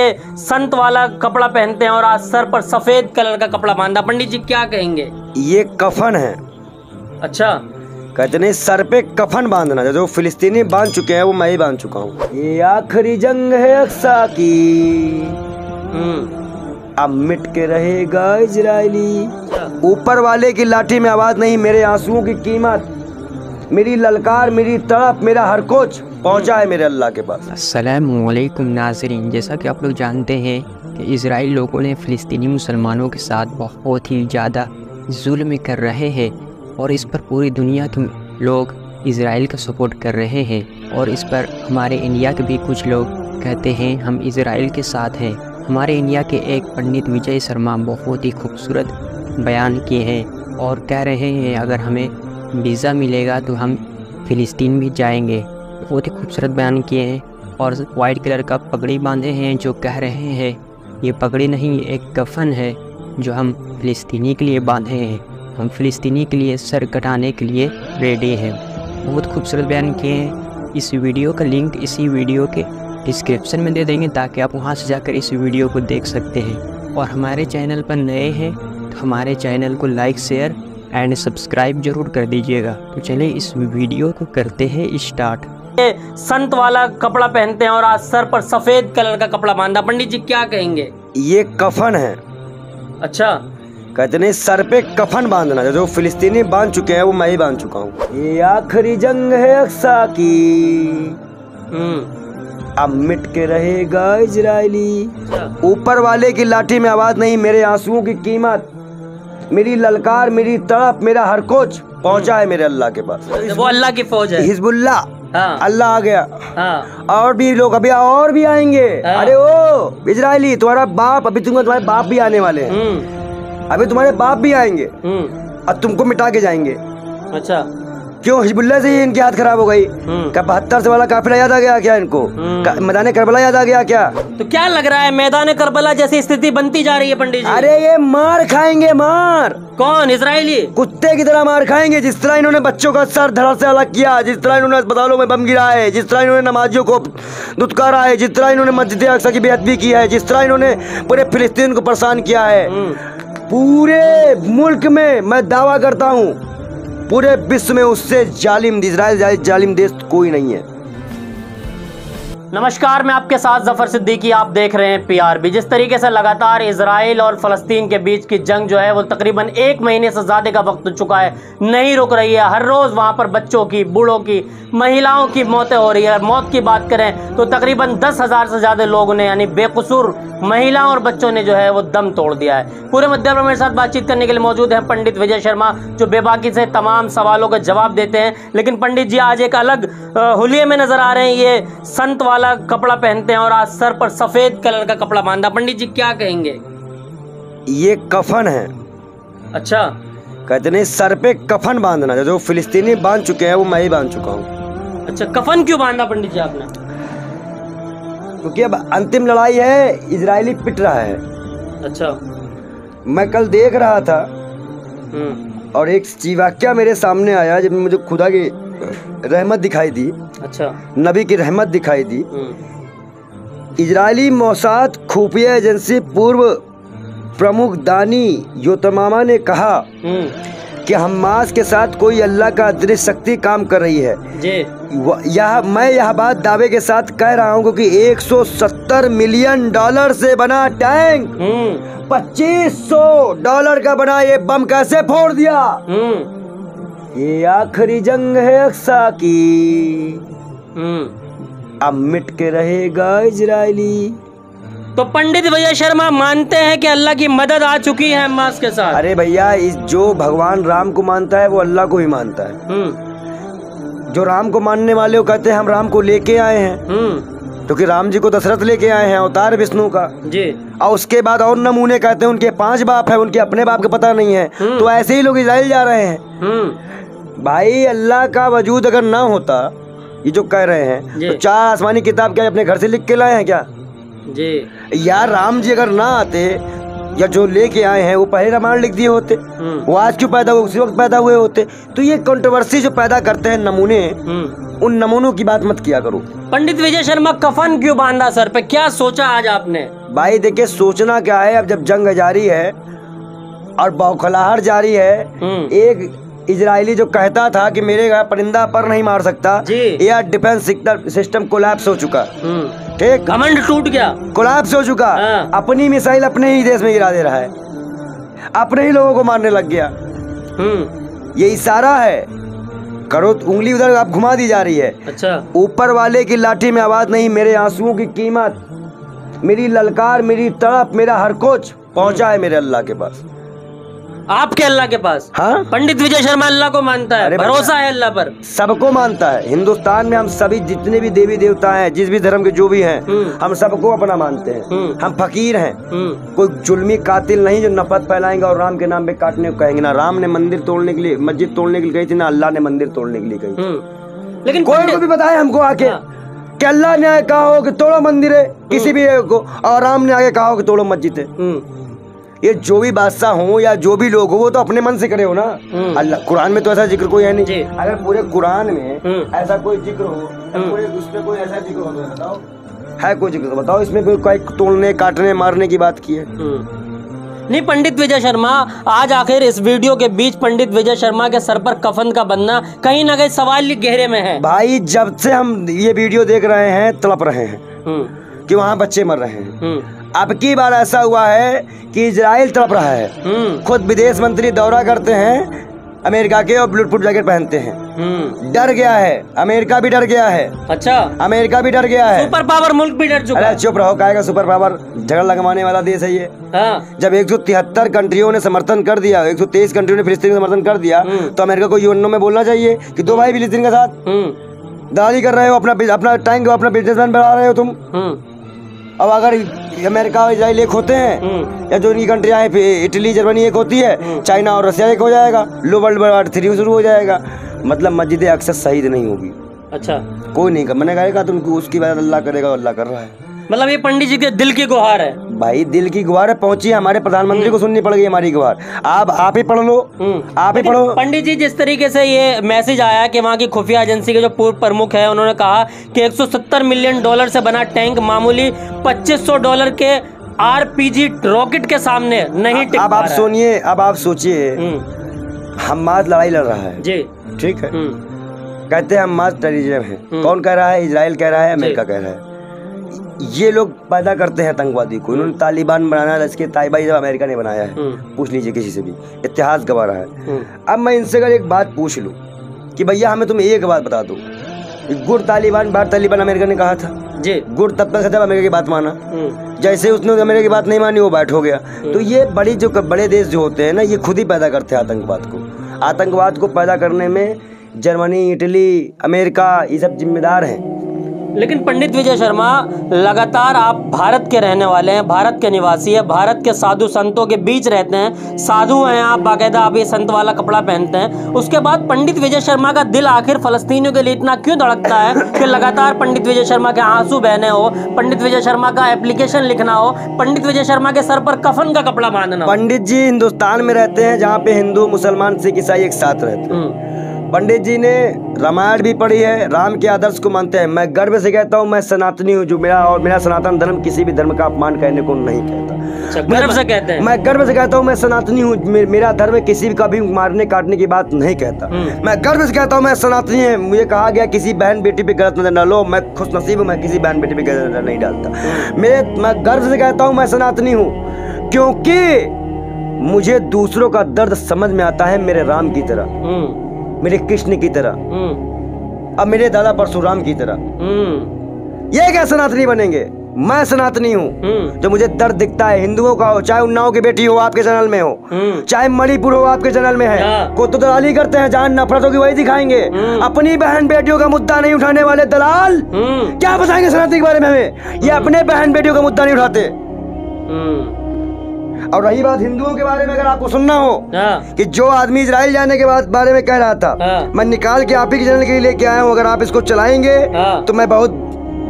संत वाला कपड़ा पहनते हैं और आज सर पर सफ़ेद कलर का कपड़ा बांधा। पंडित जी क्या कहेंगे? ये कफन है। अच्छा। कहते नहीं सर पे कफन बांधना जो फिलिस्तीनी बाँध चुके हैं वो मैं ही बाँध चुका हूँ। ये आखिरी जंग है अक्सा की। हम्म। अब मिट के रहेगा इजरायली अच्छा। ऊपर वाले की लाठी में आवाज़ नहीं मेरे आंसुओं की कीमत। मेरी ललकार, मेरी तड़प, मेरा हर कुछ पहुँचा है मेरे अल्लाह के पास। असलकुम नाजरीन, जैसा कि आप लोग जानते हैं कि इसराइल लोगों ने फ़लस्तीनी मुसलमानों के साथ बहुत ही ज़्यादा जुल्म कर रहे हैं और इस पर पूरी दुनिया के लोग इसराइल का सपोर्ट कर रहे हैं और इस पर हमारे इंडिया के भी कुछ लोग कहते हैं, हम इसराइल के साथ हैं। हमारे इंडिया के एक पंडित विजय शर्मा बहुत ही खूबसूरत बयान किए हैं और कह रहे हैं, अगर हमें वीज़ा मिलेगा तो हम फ़िलिस्तीन भी जाएँगे। बहुत ही खूबसूरत बयान किए हैं और वाइट कलर का पगड़ी बांधे हैं जो कह रहे हैं, ये पगड़ी नहीं, एक कफन है जो हम फ़िलिस्तीनी के लिए बांधे हैं। हम फ़िलिस्तीनी के लिए सर कटाने के लिए रेडी हैं। बहुत खूबसूरत बयान किए हैं। इस वीडियो का लिंक इसी वीडियो के डिस्क्रिप्शन में दे देंगे ताकि आप वहाँ से जाकर इस वीडियो को देख सकते हैं। और हमारे चैनल पर नए हैं तो हमारे चैनल को लाइक, शेयर एंड सब्सक्राइब ज़रूर कर दीजिएगा। तो चलिए इस वीडियो को करते हैं स्टार्ट। संत वाला कपड़ा पहनते हैं और आज सर पर सफ़ेद कलर का कपड़ा बांधा। पंडित जी क्या कहेंगे? ये कफन है। अच्छा। कहते नहीं सर पे कफन बांधना। जो फिलिस्तीनी बाँध चुके हैं वो मैं ही बाँध चुका हूँ। ये आखिरी जंग है अक्सा की। हम्म। अब मिट के रहेगा इजरायली अच्छा। ऊपर वाले की लाठी में आवाज़ नहीं मेरे आंसुओं की कीमत। मेरी ललकार मेरी तड़प मेरा हर कुछ पहुँचा है मेरे अल्लाह के पास। वो अल्लाह की फौज है। हिजबुल्ला हाँ। अल्लाह आ गया। हाँ। और भी लोग अभी और भी आएँगे। हाँ। अरे ओ इजरायली तुम्हारा बाप अभी तुम तुम्हारे बाप भी आने वाले हैं। हम्म। अभी तुम्हारे बाप भी आएँगे। हम्म। और तुमको मिटा के जाएँगे। अच्छा। क्यों? हिजबुल्ला से ही इनकी हाथ खराब हो गई। हम्म। क्या बहत्तर से वाला काफिला याद आ गया क्या इनको? हम्म। मैदान करबला याद आ गया क्या? तो क्या लग रहा है मैदान करबला जैसी स्थिति बनती जा रही है पंडित जी? अरे ये मार खाएँगे मार। कौन? इसराइली कुत्ते की तरह मार खाएँगे जिस तरह इन्होंने बच्चों का सर धड़ से अलग किया जिस तरह इन्होंने अस्पतालों में बम गिराए जिस तरह इन्होंने नमाजियों को दुत्कारा है जिस तरह इन्होंने मस्जिद अक्सा की बेअदबी की है जिस तरह इन्होंने पूरे फिलिस्तीन को परेशान किया है। हम्म, पूरे मुल्क में मैं दावा करता हूँ पूरे विश्व में उससे जालिम इसराइल जालिम देश कोई नहीं है। नमस्कार, मैं आपके साथ ज़फ़र सिद्दीकी, आप देख रहे हैं पीआरबी जिस तरीके से लगातार इसराइल और फलस्तीन के बीच की जंग जो है, वो तकरीबन एक महीने से ज़्यादा का वक्त हो चुका है, नहीं रुक रही है। हर रोज वहाँ पर बच्चों की, बूढ़ों की, महिलाओं की मौतें हो रही है। मौत की बात करें तो तकरीबन दस हज़ार से ज़्यादा लोगों ने, यानी बेकसूर महिलाओं और बच्चों ने जो है, वो दम तोड़ दिया है। पूरे मुद्दे पर मेरे साथ बातचीत करने के लिए मौजूद हैं पंडित विजय शर्मा, जो बेबाकी से तमाम सवालों का जवाब देते हैं। लेकिन पंडित जी, आज एक अलग हुलिये में नज़र आ रहे हैं। ये संत वाला कपड़ा पहनते हैं और आज सर पर सफ़ेद कलर का कपड़ा बांधा। पंडित जी क्या कहेंगे? ये कफन है। अच्छा। कहते नहीं सर पे कफन बांधना जो फिलिस्तीनी बाँध चुके हैं वो मैं ही बाँध चुका हूँ। अच्छा कफन क्यों बांधा पंडित जी आपने? क्योंकि अब अंतिम लड़ाई है इजरायली पिट रहा है। अच्छा। मैं कल देख रहा था हम्म। और एक चीवाक्या मेरे सामने आया जब मुझे खुदा की रहमत दिखाई दी। अच्छा। नबी की रहमत दिखाई दी। हम्म। इजरायली मौसाद खुफिया एजेंसी पूर्व प्रमुख दानी योतमामा ने कहा हम्म। कि हमास के साथ कोई अल्लाह का अदृश्य शक्ति काम कर रही है। यह मैं यह बात दावे के साथ कह रहा हूँ क्योंकि 170 मिलियन डॉलर से बना टैंक हम्म। 2500 डॉलर का बना ये बम कैसे फोड़ दिया? हम्म। ये आखिरी जंग है अक्सा की। हम्म। अब मिट के रहेगा इजरायली। तो पंडित विजय शर्मा मानते हैं कि अल्लाह की मदद आ चुकी है हमास के साथ? अरे भैया इस जो भगवान राम को मानता है वो अल्लाह को ही मानता है। हम्म। जो राम को मानने वाले वो कहते हैं हम राम को लेके आए हैं। हम्म। क्योंकि राम जी को दशरथ लेके आए हैं अवतार विष्णु का। जी। और उसके बाद और नमूने कहते हैं उनके पाँच बाप है उनके अपने बाप का पता नहीं है। तो ऐसे ही लोग इसराइल जा रहे हैं। भाई अल्लाह का वजूद अगर ना होता ये जो कह रहे हैं तो चार आसमानी किताब क्या अपने घर से लिख के लाए हैं क्या? जी। यार राम जी अगर ना आते या जो लेके आए हैं वो पहले रामायण लिख दिए होते हम्म। वो आज क्यों पैदा हुए उसी वक्त पैदा हुए होते? तो ये कंट्रोवर्सी जो पैदा करते हैं नमूने हम्म। उन नमूनों की बात मत किया करो। पंडित विजय शर्मा कफन क्यों बांधा सर पे? क्या सोचा आज आपने? भाई देखिए सोचना क्या है अब जब जंग जारी है और बौखलाहट जारी है हम्म। एक इजरायली जो कहता था कि मेरे परिंदा पर नहीं मार सकता। एयर डिफेंस सिस्टम कोलैप्स हो चुका। हम्म। ठीक? घमंड टूट गया। कोलैप्स हो चुका। हाँ। अपनी मिसाइल अपने ही देश में गिरा दे रहा है। अपने ही लोगों को मारने लग गया। हम्म। ये इशारा है करो तो उंगली उधर आप घुमा दी जा रही है। अच्छा। ऊपर वाले की लाठी में आवाज़ नहीं मेरे आंसुओं की कीमत मेरी ललकार मेरी तड़प मेरा हर कुछ पहुँचा है मेरे अल्लाह के पास। आपके अल्लाह के पास। हाँ? पंडित विजय शर्मा अल्लाह को मानता है भरोसा है अल्लाह पर। सबको मानता है। हिंदुस्तान में हम सभी जितने भी देवी देवता हैं जिस भी धर्म के जो भी हैं हम्म। हम सबको अपना मानते हैं। हम्म। हम फकीर हैं। हम्म। कोई जुल्मी कातिल नहीं जो नफरत फैलाएँगे और राम के नाम पे काटने को कहेंगे। ना राम ने मंदिर तोड़ने के लिए मस्जिद तोड़ने के लिए कही थी ना अल्लाह ने मंदिर तोड़ने के लिए थी। हम्म। लेकिन कोई को भी बताया हमको आके हाँ। कि अल्लाह ने कहा हो कि तोड़ो मंदिर है किसी भी को और राम ने आगे कहा हो कि तोड़ो मस्जिद। है ये जो भी बादशाह हो या जो भी लोग हो वो तो अपने मन से करे हो ना हम्म। अल्लाह कुरान में तो ऐसा ज़िक्र कोई है। नहीं अगर पूरे कुरान में हम्म। ऐसा कोई ज़िक्र हो हम्म। पूरे उसमें कोई ऐसा ज़िक्र हो तो बताओ है कोई ज़िक्र बताओ इसमें कोई तोड़ने काटने मारने की बात की है। नहीं पंडित विजय शर्मा आज आखिर इस वीडियो के बीच पंडित विजय शर्मा के सर पर कफन का बनना कहीं ना कहीं सवाल गहरे में है भाई जब से हम ये वीडियो देख रहे हैं तड़प रहे हैं कि वहाँ बच्चे मर रहे हैं अब की बार ऐसा हुआ है कि इजराइल तड़प रहा है। हम्म। खुद विदेश मंत्री दौरा करते हैं अमेरिका के और ब्लूटूथ जैकेट पहनते हैं। हम्म। डर गया है। अमेरिका भी डर गया है। अच्छा। अमेरिका भी डर गया है। सुपर पावर मुल्क भी डर चुका। अरे है चुप रहो काहेगा सुपर पावर झगड़ा लगवाने वाला देश है ये। हाँ। जब एक सौ तिहत्तर कंट्रियों ने समर्थन कर दिया 123 कंट्रियों ने फिलिस्तीन का समर्थन कर दिया हम्म। तो अमेरिका को यूएनओ में बोलना चाहिए कि दो भाई फिलिस्तीन के साथ दलाली कर रहे हो अपना अपना टाइम अपना बिजनेसमैन बढ़ा रहे हो तुम। अब अगर अमेरिका और इसराइल एक होते हैं हम्म। या जो इनकी कंट्रियाँ हैं इटली जर्मनी एक होती है चाइना और रशिया एक हो जाएगा। लो वर्ल्ड वार थ्री शुरू हो जाएगा। मतलब मस्जिद अक्सर शहीद नहीं होगी। अच्छा। कोई नहीं कर मैंने कहा तुमको उसकी बात अल्लाह करेगा अल्लाह कर रहा है। मतलब ये पंडित जी के दिल की गुहार है। भाई दिल की गुहार है पहुँची हमारे प्रधानमंत्री को सुननी पड़ गई हमारी गुहार। आप आप ही पढ़ लो। हम्म। आप ही पढ़ो। पंडित जी जिस तरीके से ये मैसेज आया कि वहाँ की खुफिया एजेंसी के जो पूर्व प्रमुख है उन्होंने कहा कि 170 मिलियन डॉलर से बना टैंक मामूली 2500 डॉलर के आरपीजी रॉकेट के सामने नहीं टिक अब आप सुनिए अब आप सोचिए। हम्म, हमाद लड़ाई लड़ रहा है। जी। ठीक है? हम्म, कहते हैं हमाद टेररिज्म है। हम्म। कौन कह रहा है? इसराइल कह रहा है अमेरिका कह रहा है। ये लोग पैदा करते हैं आतंकवादी को। इन्होंने तालिबान बनाना लश्कर ताइबा ये सब अमेरिका ने बनाया है हम्म, पूछ लीजिए किसी से भी। इतिहास गवा रहा है। हम्म, अब मैं इनसे अगर एक बात पूछ लूँ कि भैया हमें तुम एक बात बता दो गुड तालिबान बार तालिबान अमेरिका ने कहा था? जी। गुड तब तक जब अमेरिका की बात माना। हम्म, जैसे उसने अमेरिका की बात नहीं मानी वो बैठ हो गया। तो ये बड़ी जो बड़े देश जो होते हैं ना ये खुद ही पैदा करते हैं आतंकवाद को। आतंकवाद को पैदा करने में जर्मनी इटली अमेरिका ये सब जिम्मेदार हैं। लेकिन पंडित विजय शर्मा लगातार आप भारत के रहने वाले हैं भारत के निवासी हैं भारत के साधु संतों के बीच रहते हैं साधु हैं आप बाकायदा आप ये संत वाला कपड़ा पहनते हैं। उसके बाद पंडित विजय शर्मा का दिल आखिर फलस्तीनियों के लिए इतना क्यों धड़कता है कि लगातार पंडित विजय शर्मा के आँसू बहने हो पंडित विजय शर्मा का एप्लीकेशन लिखना हो पंडित विजय शर्मा के सर पर कफन का कपड़ा बांधना पंडित जी हिंदुस्तान में रहते हैं जहाँ पे हिंदू मुसलमान सिख ईसाई एक साथ रहते हैं। हम्म, पंडित जी ने रामायण भी पढ़ी है राम के आदर्श को मानते हैं। मैं गर्व से कहता हूँ मैं सनातनी हूँ जो मेरा और मेरा सनातन धर्म किसी भी धर्म का अपमान करने को नहीं कहता। अच्छा गर्व से कहते हैं। मैं गर्व से कहता हूँ मैं सनातनी हूँ मे- मेरा धर्म किसी का भी मारने काटने की बात नहीं कहता। हम्म। मैं गर्व से कहता हूँ मैं सनातनी है। मुझे कहा गया किसी बहन बेटी पे गलत नज़र न लो मैं खुश नसीब हूँ मैं किसी बहन बेटी पे गलत नज़र नहीं डालता। मेरे मैं गर्व से कहता हूँ मैं सनातनी हूँ क्योंकि मुझे दूसरों का दर्द समझ में आता है मेरे राम की तरह। हम्म, मेरे कृष्ण की तरह। हम्म, अब मेरे दादा परशुराम की तरह। हम्म, ये क्या सनातनी बनेंगे? मैं सनातनी हूँ। हम्म, जो मुझे दर्द दिखता है हिंदुओं का हो चाहे उन्नाव की बेटी हो आपके चैनल में हो चाहे मणिपुर हो आपके चैनल में है। हाँ। को तो दलाली करते हैं जहाँ नफरत होगी वही दिखाएँगे। अपनी बहन बेटियों का मुद्दा नहीं उठाने वाले दलाल। क्या बताएँगे सनातनी के बारे में हमें? ये अपने बहन बेटियों का मुद्दा नहीं उठाते। और रही बात हिंदुओं के बारे में अगर आपको सुनना हो हाँ, कि जो आदमी इजराइल जाने के बाद बारे में कह रहा था हाँ। मैं निकाल के आप ही के चैनल के लिए लेके आया हूँ अगर आप इसको चलाएँगे हाँ। तो मैं बहुत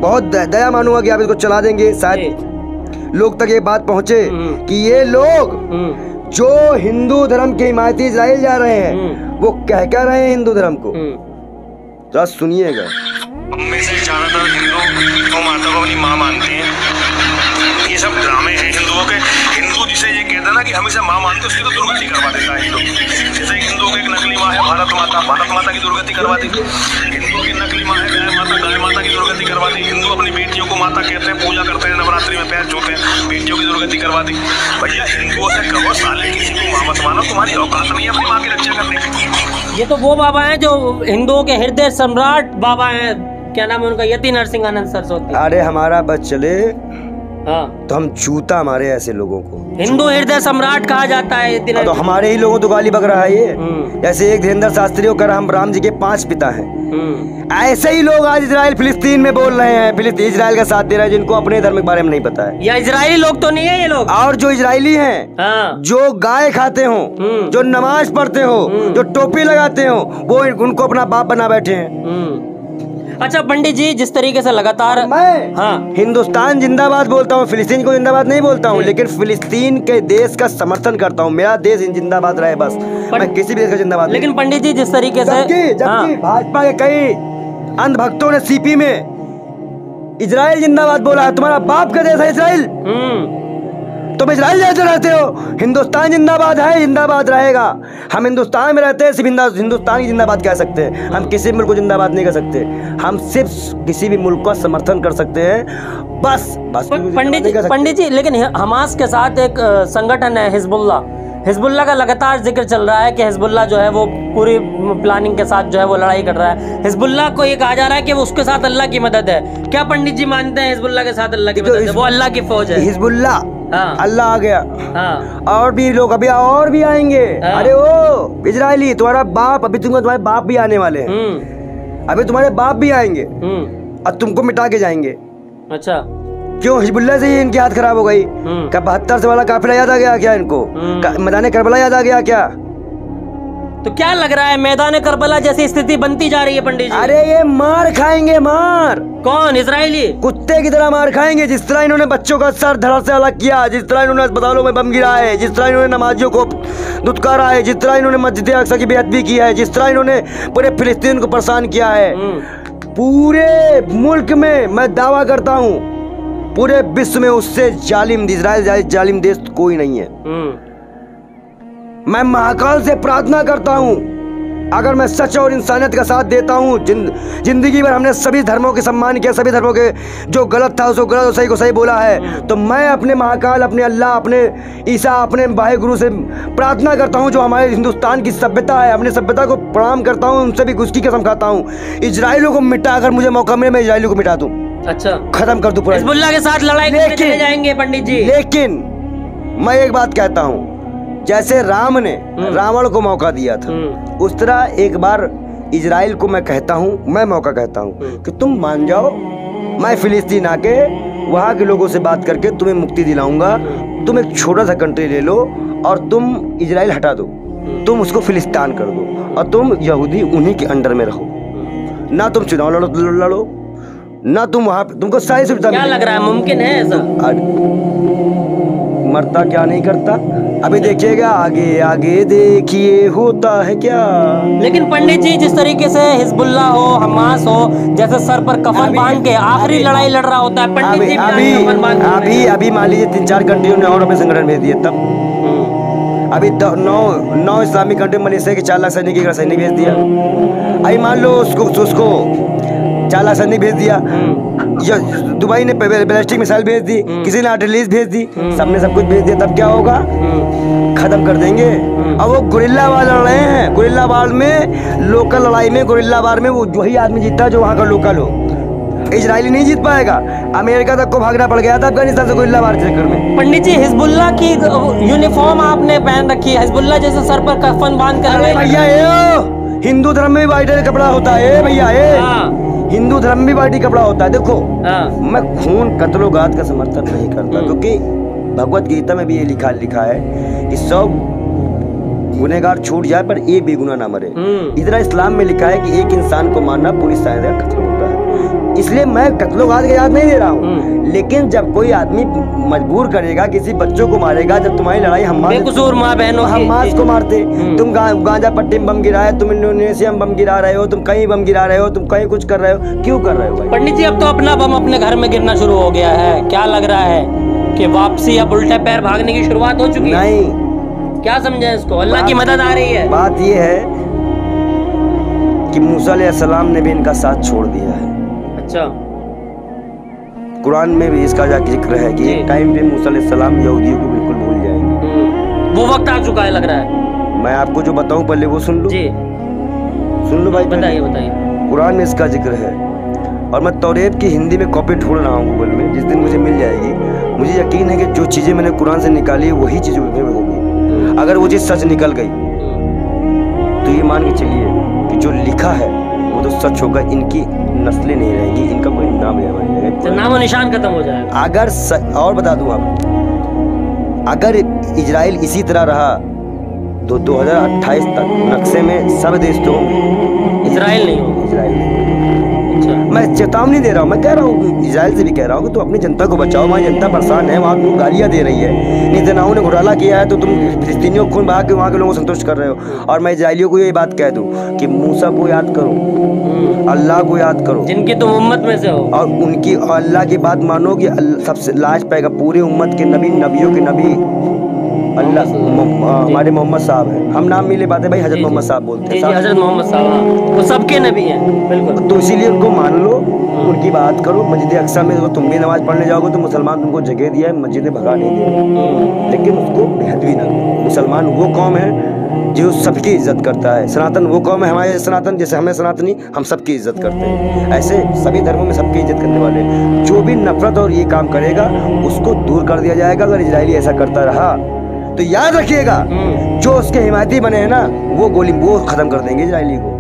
बहुत दया मानूँगा कि आप इसको चला देंगे शायद लोग तक ये बात पहुँचे हम्म। कि ये लोग हम्म, जो हिंदू धर्म के हिमायती इसराइल जा रहे हैं हम्म। वो कह क्या रहे हैं हिंदू धर्म को हम्म, सुनिएगा में से ज़्यादातर हिंदू गौ माता को अपनी माँ मानते हैं जिसे ये कहते ना कि हमेशा माँ मानते उसकी तो दुर्गति करवा देता है हिंदू। जैसे हिंदुओं की एक नकली माँ है भारत माता। भारत माता की दुर्गति करवा दी हिंदू की नकली माँ है गाय माता गाय माता की दुर्गति करवा दी हिंदू अपनी बेटियों को माता कहते हैं पूजा करते हैं नवरात्रि में पैर छूते हैं बेटियों की दुर्गति करवा दी भैया हिंदुओं से कहो साले किसी को माँ मत मानो तुम्हारी औकात नहीं है अपनी माँ की रक्षा करने की। ये तो वो बाबा हैं जो हिंदुओं के हृदय सम्राट बाबा हैं। क्या नाम है उनका? यति नरसिंह आनंद सरस्वती। अरे हमारा बस चले। हाँ। तो हम जूता मारे ऐसे लोगों को। हिंदू हृदय सम्राट कहा जाता है हाँ, तो हमारे ही लोगों तो गाली बक रहा है ये। हम्म, जैसे एक धीरेन्द्र शास्त्री होकर हम राम जी के पाँच पिता हैं। हम्म, ऐसे ही लोग आज इसराइल फिलिस्तीन में बोल रहे हैं। फिलिस्तीन इसराइल का साथ दे रहे हैं जिनको अपने धर्म के बारे में नहीं पता है। या इजरायली लोग तो नहीं है ये लोग। और जो इसराइली हैं हाँ। जो गाय खाते हो हम्म। जो नमाज़ पढ़ते हो जो टोपी लगाते हो वो उनको अपना बाप बना बैठे हैं। हम्म। अच्छा पंडित जी जिस तरीके से लगातार मैं हाँ। हिंदुस्तान जिंदाबाद बोलता हूँ फिलिस्तीन को जिंदाबाद नहीं बोलता हूँ लेकिन फिलिस्तीन के देश का समर्थन करता हूँ। मेरा देश जिंदाबाद रहे बस। मैं किसी भी देश का जिंदाबाद लेकिन पंडित जी जिस तरीके से हाँ, भाजपा के कई अंध भक्तों ने सीपी में इसराइल जिंदाबाद बोला है तुम्हारा बाप का देश है इजराइल। हम्म, तुम इसराइल जैसे रहते हो। हिंदुस्तान जिंदाबाद है जिंदाबाद रहेगा। हम हिंदुस्तान में रहते हैं सिर्फ़ हिंदुस्तान की जिंदाबाद कह सकते हैं। हम किसी भी मुल्क को जिंदाबाद नहीं कर सकते। हम सिर्फ़ किसी भी मुल्क का समर्थन कर सकते हैं। बस बस पंडित जी पंडित जी लेकिन हमास के साथ एक संगठन है हिजबुल्ला हिजबुल्ला का लगातार ज़िक्र चल रहा है कि हिजबुल्ला जो है वो पूरी प्लानिंग के साथ जो है वो लड़ाई कर रहा है। हिजबुल्ला को ये कहा जा रहा है कि वो उसके साथ अल्लाह की मदद है। क्या पंडित जी मानते हैं हिजबुल्ला के साथ अल्लाह की मदद है? वो अल्लाह की फौज है। हिजबुल्ला हाँ। अल्लाह आ गया। हाँ। और भी लोग अभी और भी आएँगे। हाँ। अरे ओ इजरायली तुम्हारा बाप अभी तुमको तुम्हारे बाप भी आने वाले हैं। हम्म। अभी तुम्हारे बाप भी आएँगे। हम्म। और तुमको मिटा के जाएँगे। अच्छा। क्यों? हिजबुल्ला से ही इनकी हाथ खराब हो गई। हम्म। क्या बहत्तर से वाला काफिला याद आ गया क्या इनको। मैदान करबला याद आ गया क्या? तो क्या लग रहा है मैदान करबला जैसी स्थिति बनती जा रही है पंडित जी? अरे ये मार खाएँगे मार। कौन इसराइली कुत्ते की तरह मार खाएँगे जिस तरह इन्होंने बच्चों का सर धड़ से अलग किया जिस तरह इन्होंने अस्पतालों में बम गिराए जिस तरह इन्होंने नमाजियों को दुत्कारा है जिस तरह इन्होंने मस्जिद अक्सा की बेअदबी की है जिस तरह इन्होंने पूरे फिलिस्तीन को परेशान किया है। हम्म। पूरे मुल्क में मैं दावा करता हूँ पूरे विश्व में उससे जालिम इसराइल जालिम देश कोई नहीं है। हम्म। मैं महाकाल से प्रार्थना करता हूँ। अगर मैं सच और इंसानियत का साथ देता हूँ जिन, ज़िंदगी भर हमने सभी धर्मों के सम्मान किया सभी धर्मों के जो गलत था उसको गलत और सही को सही बोला है तो मैं अपने महाकाल अपने अल्लाह अपने ईसा अपने वाहे गुरु से प्रार्थना करता हूँ जो हमारे हिंदुस्तान की सभ्यता है। अपनी सभ्यता को प्रणाम करता हूँ उनसे भी उसकी कसम खाता हूँ। इजराइलों को मिटा अगर मुझे मौका मिले मैं इसराइलों को मिटा दूँ। अच्छा। खत्म कर दूँ पूरा। के साथ लड़ाई लेकिन- जाएँगे पंडित जी। लेकिन मैं एक बात कहता हूँ जैसे राम ने रावण को मौका दिया था। हम्म। उस तरह एक बार इजराइल को मैं कहता हूँ मैं मौका कहता हूँ कि तुम मान जाओ मैं फिलिस्तीन आके वहाँ के लोगों से बात करके तुम्हें मुक्ति दिलाऊँगा। तुम एक छोटा सा कंट्री ले लो और तुम इजराइल हटा दो। तुम उसको फिलिस्तान कर दो और तुम यहूदी उन्हीं के अंडर में रहो। ना तुम चुनाव लड़ो लड़ो। ना तुम वहाँ तुमको सारी सुविधा क्या लग रहा है मुमकिन है ऐसा? मरता क्या नहीं करता? अभी देखिएगा आगे आगे देखिए होता है क्या? लेकिन पंडित जी जिस तरीके से हिजबुल्ला हो हमास हो जैसे सर पर कफन बाँध के आखिरी लड़ाई लड़ रहा होता है पंडित जी अभी अभी अभी मान लीजिए तीन चार कंट्रियों ने और अपने संगठन भेज दिए तब। हम्म, अभी द- नौ नौ इस्लामिक कंट्री मलेशिया के चार लाख सैनिक एक सैनिक भेज दिया। अभी मान लो उसको उसको चार लाख सैनिक भेज दिया। या दुबई ने बैलिस्टिक मिसाइल भेज दी किसी ने आर्टिलरीज भेज दी सबने सब कुछ भेज दिया तब क्या होगा? हम्म, खत्म कर देंगे। अब वो गुरिल्ला वार लड़ रहे हैं। गुरिल्ला वार में लोकल लड़ाई में गुरिल्ला वार में वो वही आदमी जीतता है जो वहाँ का लोकल हो। इजरायली नहीं जीत पाएगा। अमेरिका तक को भागना पड़ गया था अफ़गानिस्तान से गुरिल्ला वार चक्कर में। पंडित जी हिजबुल्ला की यूनिफॉर्म आपने पहन रखी है। हिजबुल्ला जैसे सर पर कफन बाँध कर भैया हिंदू धर्म में भी वाइट कपड़ा होता है भैया हाँ। हिंदू धर्म भी बाटी कपड़ा होता है देखो। आ, मैं खून कत्लोगात का समर्थन नहीं करता हम्म। क्योंकि भगवत गीता में भी ये लिखा लिखा है कि सब गुनेगार छूट जाए पर एक बेगुना ना मरे। हम्म। इधर इस्लाम में लिखा है कि एक इंसान को मारना पूरी शायद है है इसलिए मैं कत्लोगाद का याद नहीं दे रहा हूँ। हम्म। लेकिन जब कोई आदमी मजबूर करेगा किसी बच्चों को मारेगा जब तुम्हारी लड़ाई हम बेकसूर माँ बहनों हम हमास को मारते। हम्म। तुम गा, गांजा पट्टी में बम गिराए तुम इंडोनेशिया में बम गिरा रहे हो तुम कहीं बम गिरा रहे हो तुम कहीं कुछ कर रहे हो। क्यों कर रहे हो पंडित जी अब तो अपना बम अपने घर में गिरना शुरू हो गया है। क्या लग रहा है कि वापसी अब उल्टे पैर भागने की शुरुआत हो चुकी है? नहीं। क्या समझे इसको? अल्लाह की मदद आ रही है। बात ये है कि मूसा अलैहिस्सलाम ने भी इनका साथ छोड़ दिया अच्छा। कुरान में भी इसका ज़िक्र है कि एक टाइम पे मूसा अलैहिस्सलाम यहूदियों को बिल्कुल भूल जाएँगे। हम्म। वो वक्त आ चुका है लग रहा है। मैं आपको जो बताऊँ पहले वो सुन लो? जी। सुन लो भाई बताइए बताइए। कुरान में इसका ज़िक्र है। और मैं तौरेत की हिंदी में कॉपी ढूंढ रहा हूँ गूगल में जिस दिन मुझे मिल जाएगी। मुझे यकीन है कि जो चीज़ें मैंने कुरान से निकाली है वही चीज़ें उसमें होगी। अगर वो चीज़ सच निकल गई हम्म। तो ये मान के चलिए कि जो लिखा है वो तो सच होगा इनकी नस्लें नहीं रहेंगी इनका कोई नाम नहीं तो नाम नामो निशान खत्म हो जाएगा। अगर स, और बता दूँ आप। अगर इजराइल इसी तरह रहा तो 2028 तक नक्शे में सब देश तो होंगे। इसराइल नहीं होगा। इजराइल नहीं। मैं चेतावनी दे रहा हूँ मैं कह रहा हूँ इसराइल से भी कह रहा हूँ कि तुम अपनी जनता को बचाओ वहाँ जनता परेशान है वहाँ तुम गालियाँ दे रही है। नेतनाहू ने घोटाला किया है तो तुम फिलिस्तीनियों को खून बहा के वहाँ के लोगों को संतुष्ट कर रहे हो। और मैं इसराइलियों को ये बात कह दूँ कि मूसा को याद करो हम्म। अल्लाह को याद करो। जिनकी तुम उम्मत में से हो। और उनकी अल्लाह की बात मानो कि सबसे लास्ट पाएगा पूरे उम्मत के नबी नबियों के नबी। अल्लाह हाँ, हमारे मोहम्मद साहब हैं। हम नाम मिले ले पाते भाई हज़रत मोहम्मद साहब बोलते हैं। हज़रत मोहम्मद साहब हाँ। वो सबके नबी हैं बिल्कुल। तो इसीलिए उनको मान लो उनकी बात करो मस्जिद अक्सा में अगर तुम भी नमाज़ पढ़ने जाओगे तो मुसलमान तुमको जगह दिया है मस्जिद भगा नहीं दे हम्म। लेकिन उसको बेहद भी ना मुसलमान वो कौम है जो सबकी इज़्ज़त करता है। सनातन वो कौम है हमारे सनातन जैसे हमें सनातनी हम सबकी इज़्ज़त करते हैं। ऐसे सभी धर्मों में सबकी इज़्ज़त करने वाले हैं। जो भी नफरत और ये काम करेगा उसको दूर कर दिया जाएगा। अगर इजरायली ऐसा करता रहा तो याद रखिएगा हम्म। जो उसके हिमायती बने हैं ना वो गोली वो खत्म कर देंगे इसराइली को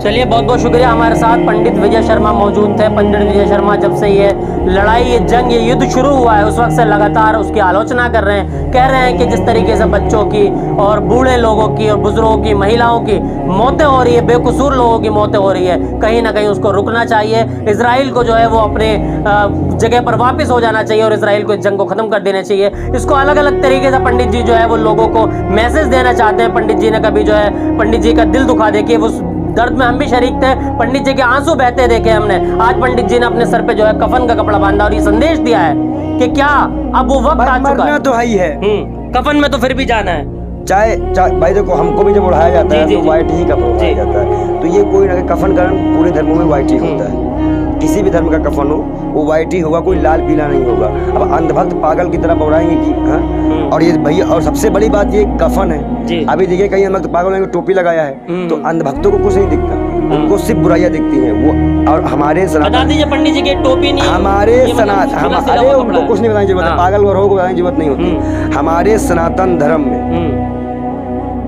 चलिए, बहुत बहुत शुक्रिया हमारे साथ। पंडित विजय शर्मा मौजूद थे। पंडित विजय शर्मा, जब से ये लड़ाई, ये जंग, ये युद्ध शुरू हुआ है, उस वक्त से लगातार उसकी आलोचना कर रहे हैं। कह रहे हैं कि जिस तरीके से बच्चों की और बूढ़े लोगों की और बुज़ुर्गों की, महिलाओं की मौतें हो रही है, बेकसूर लोगों की मौतें हो रही है, कहीं ना कहीं उसको रुकना चाहिए। इसराइल को जो है वो अपने जगह पर वापस हो जाना चाहिए और इसराइल को इस जंग को खत्म कर देना चाहिए। इसको अलग अलग तरीके से पंडित जी जो है वो लोगों को मैसेज देना चाहते हैं। पंडित जी ने कभी जो है, पंडित जी का दिल दुखा दे के वो दर्द में हम भी शरीक थे पंडित जी के आँसू बहते देखे हमने। आज पंडित जी ने अपने सर पे जो है कफन का कपड़ा बांधा और ये संदेश दिया है कि क्या अब वो वक्त आ चुका है। तो है ही हम्म, कफन में तो फिर भी जाना है। चाहे भाई देखो हमको भी जब उड़ाया जाता है तो। व्हाइट ही कफन उड़ाया जाता है। तो ये कोई ना कफन का पूरे धर्मों में व्हाइट ही होता है। किसी भी धर्म का कफन हो वो व्हाइट ही होगा कोई लाल पीला नहीं होगा। अब अंधभक्त पागल की तरह बौड़ाएँगे कि हाँ? और ये भैया और सबसे बड़ी बात ये कफन है। अभी देखिए कहीं अंधभक्त पागल ने टोपी लगाया है। हम्म। तो अंधभक्तों को कुछ नहीं दिखता। उनको सिर्फ़ बुराइयाँ दिखती हैं। वो और हमारे बता दीजिए पंडित जी की टोपी नहीं हमारे मतलब सनातन हम अरे उनको कुछ नहीं ज़रूरत। है। हाँ। पागल और को बताने की ज़रूरत नहीं होती। हमारे सनातन धर्म में हम्म,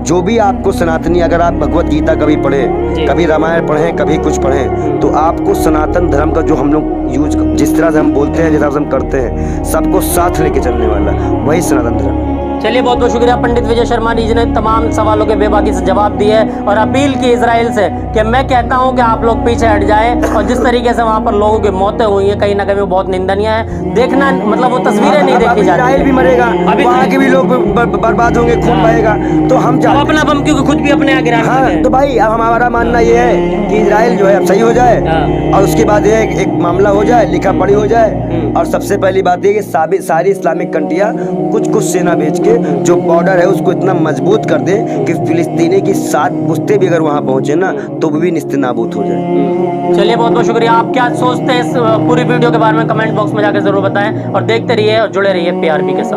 जो भी आपको सनातनी अगर आप भगवत गीता कभी पढ़े कभी रामायण पढ़ें कभी कुछ पढ़ें तो आपको सनातन धर्म का जो हम लोग यूज़ जिस तरह से हम बोलते हैं जिस तरह से हम करते हैं सबको साथ लेके चलने वाला वही सनातन धर्म है। चलिए बहुत बहुत शुक्रिया पंडित विजय शर्मा जी ने तमाम सवालों के बेबाकी से जवाब दिए और अपील की इसराइल से कि मैं कहता हूँ कि आप लोग पीछे हट जाएँ और जिस तरीके से वहाँ पर लोगों की मौतें हुई हैं कहीं ना कहीं वो बहुत निंदनीय है देखना मतलब वो तस्वीरें नहीं देखी इजराइल भी मरेगा अभी- वहाँ के भी लोग बर- बर- बर्बाद होंगे खून हाँ। बहेगा तो हम अपना बम क्योंकि खुद भी अपने आगे हाँ तो भाई अब हमारा मानना ये है कि इसराइल जो है अब सही हो जाए हाँ। और उसके बाद ये एक, मामला हो जाए लिखा पढ़ी हो जाए हम्म। और सबसे पहली बात ये कि सारी इस्लामिक कंट्रियाँ कुछ कुछ सेना भेज के जो बॉर्डर है, उसको इतना मज़बूत कर दे कि फिलिस्तीनी की सात पुश्ते भी अगर वहाँ पहुँचे ना तो भी निस्ते नाबूद हो जाए। चलिए, बहुत बहुत शुक्रिया। आप क्या सोचते हैं इस पूरी वीडियो के बारे में? कमेंट बॉक्स में जाकर ज़रूर बताएँ और देखते रहिए और जुड़े रहिए पीआरपी के साथ।